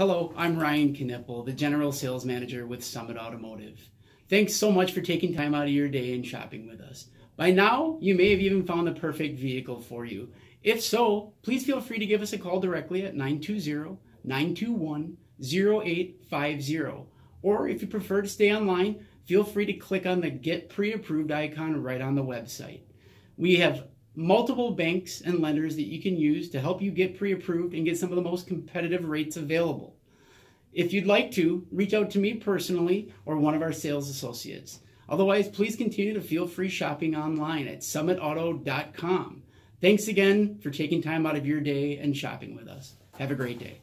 Hello, I'm Ryan Knippel, the General Sales Manager with Summit Automotive. Thanks so much for taking time out of your day and shopping with us. By now, you may have even found the perfect vehicle for you. If so, please feel free to give us a call directly at 920 921 0850. Or if you prefer to stay online, feel free to click on the Get Pre Approved icon right on the website. We have multiple banks and lenders that you can use to help you get pre approved and get some of the most competitive rates available. If you'd like to, reach out to me personally or one of our sales associates. Otherwise, please continue to feel free shopping online at summitauto.com. Thanks again for taking time out of your day and shopping with us. Have a great day.